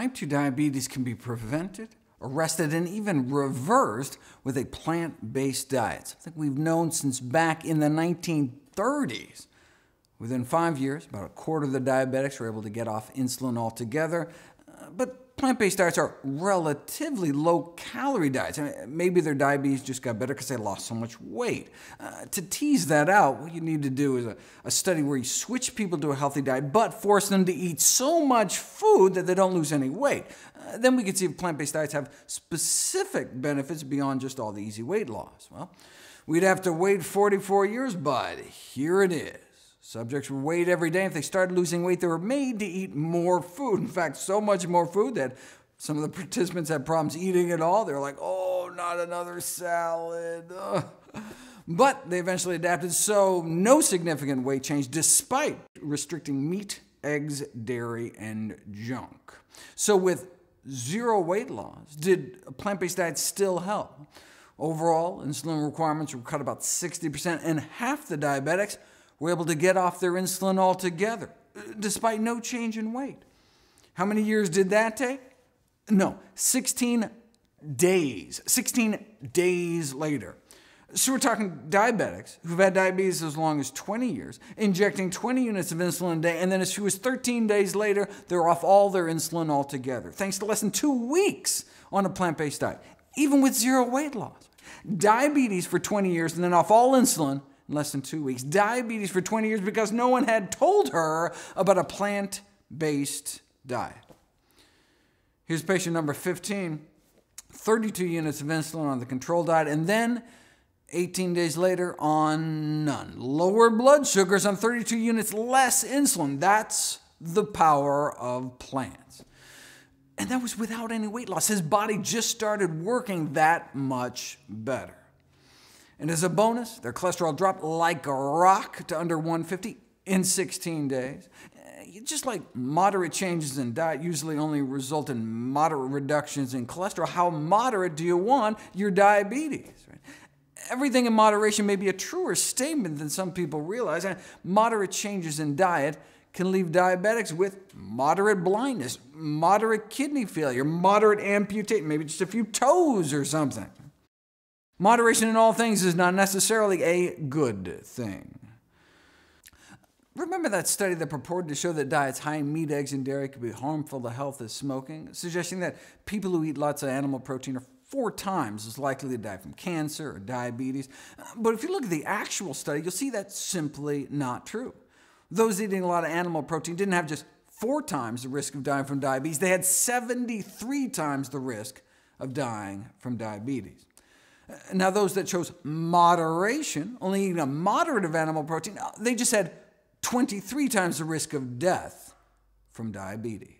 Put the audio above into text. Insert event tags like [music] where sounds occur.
type 2 diabetes can be prevented, arrested, and even reversed with a plant-based diet, something we've known since back in the 1930s. Within five years, about a quarter of the diabetics were able to get off insulin altogether, uh, but Plant-based diets are relatively low-calorie diets. I mean, maybe their diabetes just got better because they lost so much weight. Uh, to tease that out, what you need to do is a, a, study where you switch people to a healthy diet, but force them to eat so much food that they don't lose any weight. Uh, then we can see if plant-based diets have specific benefits beyond just all the easy weight loss. Well, we'd have to wait 44 years, but here it is. Subjects were weighed every day. If they started losing weight, they were made to eat more food. In fact, so much more food that some of the [laughs] participants had problems eating it all. They were like, oh, not another salad. Ugh. [laughs] But they eventually adapted, so no significant weight change, despite restricting meat, eggs, dairy, and junk. So with zero weight loss, did a plant-based diet still help? Overall, insulin requirements were cut about 60%, and half the diabetics were able to get off their insulin altogether, uh, despite no change in weight. How many years did that take? No, 16 days. 16 days later. So we're talking diabetics who've had diabetes as long as 20 years, injecting 20 units of insulin a day, and then as few as 13 days later, they're off all their insulin altogether, thanks to less than two weeks on a plant-based diet, even with zero weight loss. Diabetes for 20 years and then off all insulin, in less than two weeks, diabetes for 20 years because no one had told her about a plant-based diet. Here's patient number 15, 32 units of insulin on the control diet, and then 18 days later on none. Lower blood sugars on 32 units less insulin. That's the power of plants. And that was without any weight loss. His body just started working that much better. And as a bonus, their cholesterol dropped like a rock to under 150 in 16 days. Eh, just like moderate changes in diet usually only result in moderate reductions in cholesterol, how moderate do you want your diabetes? Everything in moderation may be a truer statement than some people realize. And moderate changes in diet can leave diabetics with moderate blindness, moderate kidney failure, moderate amputation, maybe just a few toes or something. Moderation in all things is not necessarily a good thing. Remember that study that purported to show that diets high in meat, eggs, and dairy could be harmful to health as smoking, suggesting that people who eat lots of animal protein are four times as likely to die from cancer or diabetes. But if you look at the actual study, you'll see that's simply not true. Those eating a lot of animal protein didn't have just four times the risk of dying from diabetes, they had 73 times the risk of dying from diabetes. Now those that chose moderation, only eating a moderate of animal protein, they just had 23 times the risk of death from diabetes.